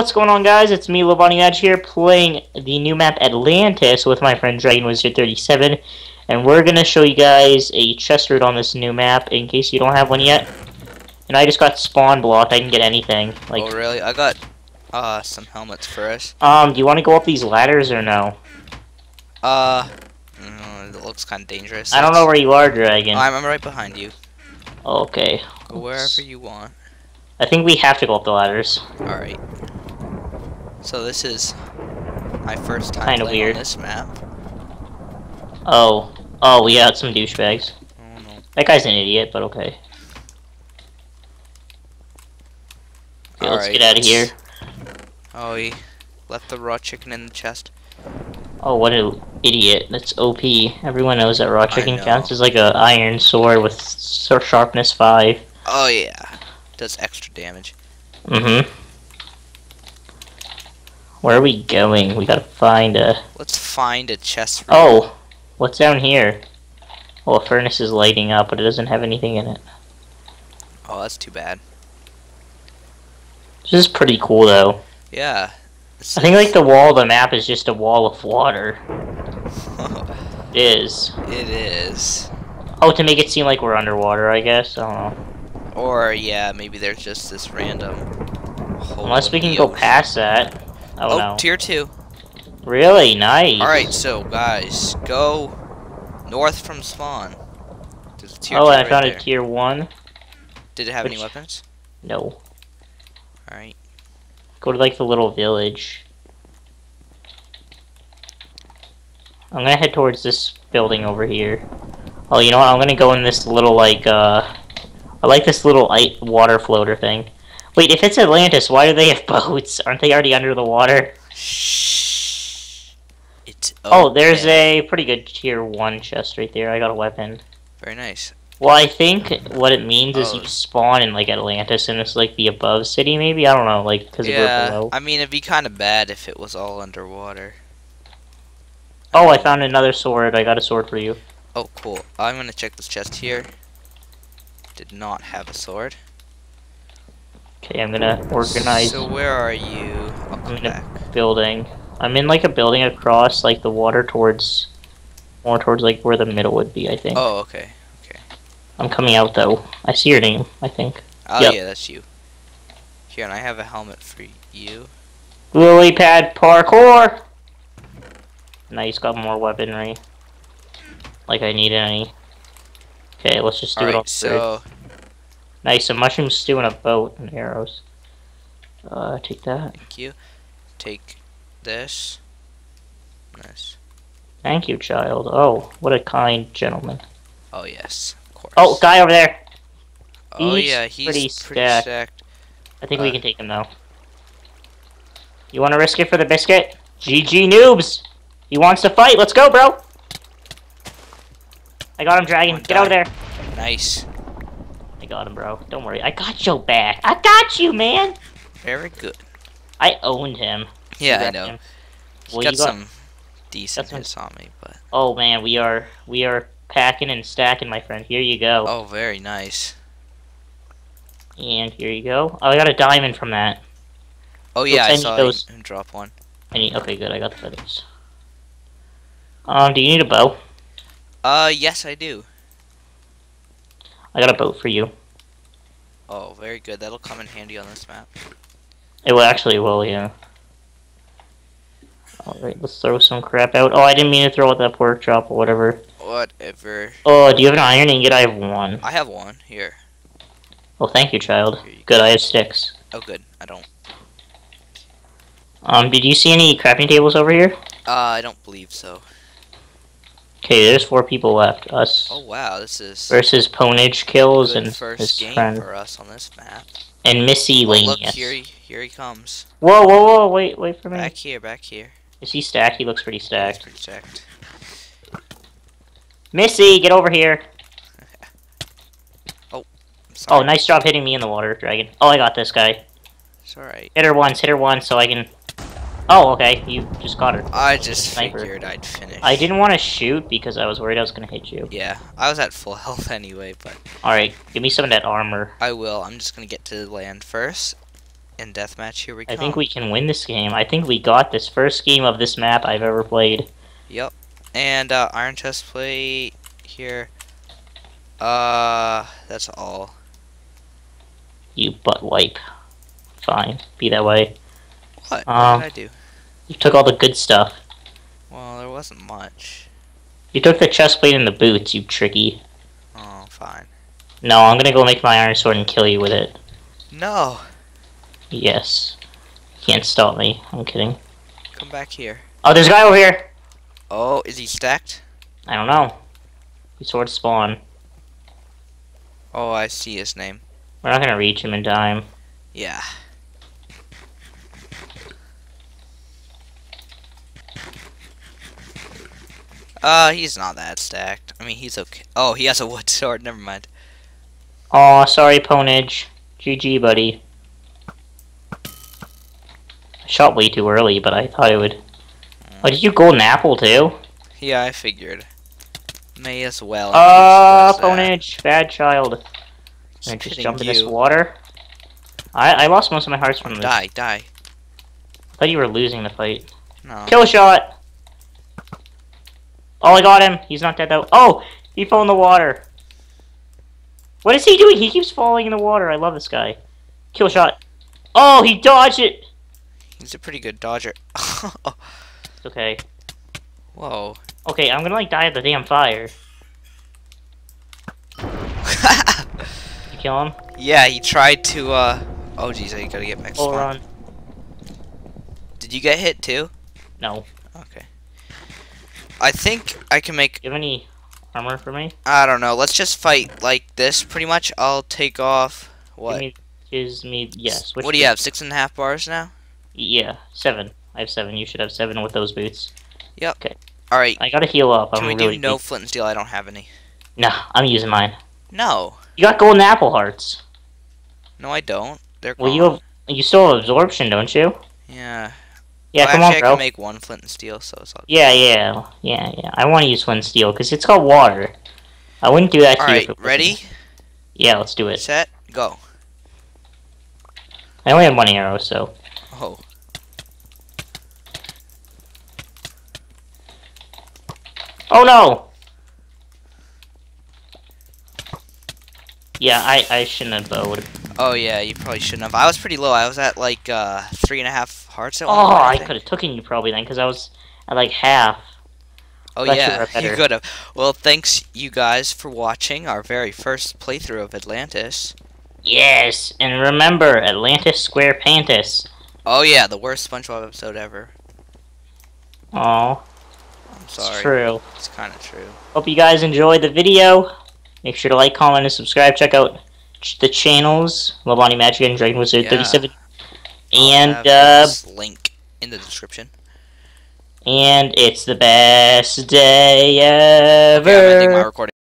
what's going on guys? It's me, Labontemagic here, playing the new map Atlantis with my friend Dragon Wizard 37 and we're gonna show you guys a chest route on this new map in case you don't have one yet. And I just got spawn blocked, I didn't get anything. Like oh really? I got uh some helmets first. Um, do you wanna go up these ladders or no? Uh mm, it looks kinda dangerous. I don't know where you are, Dragon. I'm, I'm right behind you. Okay. Go wherever you want. I think we have to go up the ladders. Alright. So this is my first time Kinda playing weird. on this map. Oh. Oh, we got some douchebags. Oh no. That guy's an idiot, but okay. Okay, let's Alright, get out of here. Oh he left the raw chicken in the chest. Oh, what an idiot. That's OP. Everyone knows that raw chicken counts as like a iron sword with sharpness 5. Oh yeah. Does extra damage. Mm-hmm. Where are we going? We gotta find a... Let's find a chest room. Oh! What's down here? Oh, a furnace is lighting up, but it doesn't have anything in it. Oh, that's too bad. This is pretty cool, though. Yeah. This I think, like, the wall of the map is just a wall of water. It is. it is. Oh, to make it seem like we're underwater, I guess. I don't know. Or yeah, maybe there's just this random hole Unless we can go past that. Oh, Oh, no. tier two. Really? Nice. Alright, so guys, go north from spawn. There's a tier oh, and I found a tier 1. Did it have any weapons? No. Alright. Go to like the little village. I'm gonna head towards this building over here. Oh, you know what? I'm gonna go in this little like uh, I like this little water floater thing. Wait, if it's Atlantis, why do they have boats? Aren't they already under the water? Shh. It's Oh, there's a pretty good tier one chest right there. I got a weapon. Very nice. Well, I think what it means is Oh. you spawn in like Atlantis, and it's like the above city, maybe. I don't know, like because we're Yeah, below. I mean it'd be kind of bad if it was all underwater. Oh, I found another sword. I got a sword for you. Oh, cool. I'm gonna check this chest here. Did not have a sword. Okay, I'm gonna organize So where are you? I'll come in a building. I'm in like a building across like the water towards more towards like where the middle would be, I think. Oh, okay. Okay. I'm coming out though. I see your name, I think. Oh Yep. yeah, that's you. Here, and I have a helmet for you. Lily pad parkour! Nice, got more weaponry. Like I need any. Okay, let's just do it all Alright, so Nice, a mushroom stew and a boat and arrows. Uh, take that. thank you. Take this. Nice. Thank you, child. Oh, what a kind gentleman. Oh yes, of course. Oh, guy over there! oh he's yeah, he's pretty pretty, stacked. stacked. I think we Uh, can take him though. You want to risk it for the biscuit? GG noobs! He wants to fight. Let's go, bro. I got him, dragon. Get out of there. Nice. I got him, bro. Don't worry. I got your back. I got you, man. Very good. I owned him. Yeah, I know. him. He's Well, got got- some decent got some- hits on me, but Oh man, we are we are packing and stacking, my friend. Here you go. oh, very nice. And here you go. Oh, I got a diamond from that. Oh yeah, I I need saw those. him drop one. I need. Okay, good. I got the feathers. Um, do you need a bow? Uh, yes, I do. I got a boat for you. Oh, very good. That'll come in handy on this map. It will actually will, yeah. Alright, let's throw some crap out. Oh, I didn't mean to throw out that pork chop or whatever. Whatever. Oh, do you have an iron ingot? I have one. I have one here. Oh, thank you, child. You Good, I have sticks. Oh, good. I don't. Um, did you see any crafting tables over here? Uh, I don't believe so. Okay, there's four people left. Us Oh wow, this is versus Ponage kills and first his game friend. for us on this map. And Oh, look, here, he, here he comes. Whoa, whoa, whoa, wait, wait for me. Back here, back here. Is he stacked? He looks pretty He's stacked. pretty stacked. Missy, get over here. Oh, I'm Oh, nice job hitting me in the water, dragon. Oh, I got this guy. It's alright. Hit her once, hit her once, so I can. Oh, okay. You just got her. I just figured I'd finish. I didn't want to shoot because I was worried I was gonna hit you. Yeah, I was at full health anyway, but All right, give me some of that armor. I will. I'm just gonna get to land first. in deathmatch. Here we go. I think we can win this game. I think we got this first game of this map I've ever played. Yep. And uh, iron chest plate here. Uh, that's all. You butt wipe. Fine, be that way. What? Um, what did I do? You took all the good stuff. Well, there wasn't much. You took the chest plate and the boots, you tricky. Oh, fine. No, I'm gonna go make my iron sword and kill you with it. No, Yes. You can't stop me. I'm kidding. come back here. Oh, there's a guy over here! Oh, is he stacked? I don't know. He sword spawn. Oh, I see his name. We're not gonna reach him in time. Yeah. Uh, he's not that stacked. I mean, he's okay. Oh, he has a wood sword. Never mind. Aw, sorry, Ponage. GG, buddy. I shot way too early, but I thought it would. Oh, did you golden apple too? Yeah, I figured. May as well. Uh, Ponage, bad child. I just jump in this water? I I lost most of my hearts from this. Die, die. I thought you were losing the fight. No. Kill shot! Oh, I got him. He's not dead though. Oh, he fell in the water. What is he doing? He keeps falling in the water. I love this guy. Kill shot. Oh, he dodged it. He's a pretty good dodger. It's okay. Whoa. Okay, I'm gonna like die at the damn fire. You kill him? yeah, he tried to, uh... Oh, jeez, I gotta get back spawn. run. Did you get hit, too? No. Okay. I think I can make... Do you have any armor for me? I don't know. Let's just fight like this, pretty much. I'll take off... What? Give me, gives me, yes. what do you have? Six and a half bars now? Yeah, seven. I have seven. You should have seven with those boots. Yep. Okay. Alright. I gotta heal up. Can I'm we really do no weak. flint and steel? I don't have any. No, I'm using mine. No. You got golden apple hearts. No, I don't. They're Well, gone. you have, you still have absorption, don't you? Yeah. Yeah, well, come actually, on, bro. I can make one flint and steel, so it's all Yeah, yeah, yeah, yeah. I want to use flint and steel because it's got water. I wouldn't do that to you. Alright, if it wasn't- ready? Yeah, let's do it. Set, go. I only have one arrow, so. Oh. Oh no! Yeah, I, I shouldn't have bowed. Oh, yeah, you probably shouldn't have. I was pretty low. I was at, like, uh, three and a half hearts at one Oh, point, I think. could have taken you probably then because I was at like half. Oh should yeah, you could have. Well, thanks you guys for watching our very first playthrough of Atlantis. Yes, and remember Atlantis Square Pantis. Oh yeah, the worst SpongeBob episode ever. Oh, I'm sorry. it's true. It's kind of true. Hope you guys enjoyed the video. Make sure to like, comment, and subscribe. Check out the channels Labontemagic and Dragon Wizard Yeah. 37. And uh, link in the description. and it's the best day Okay, I'm ending my ever. recording.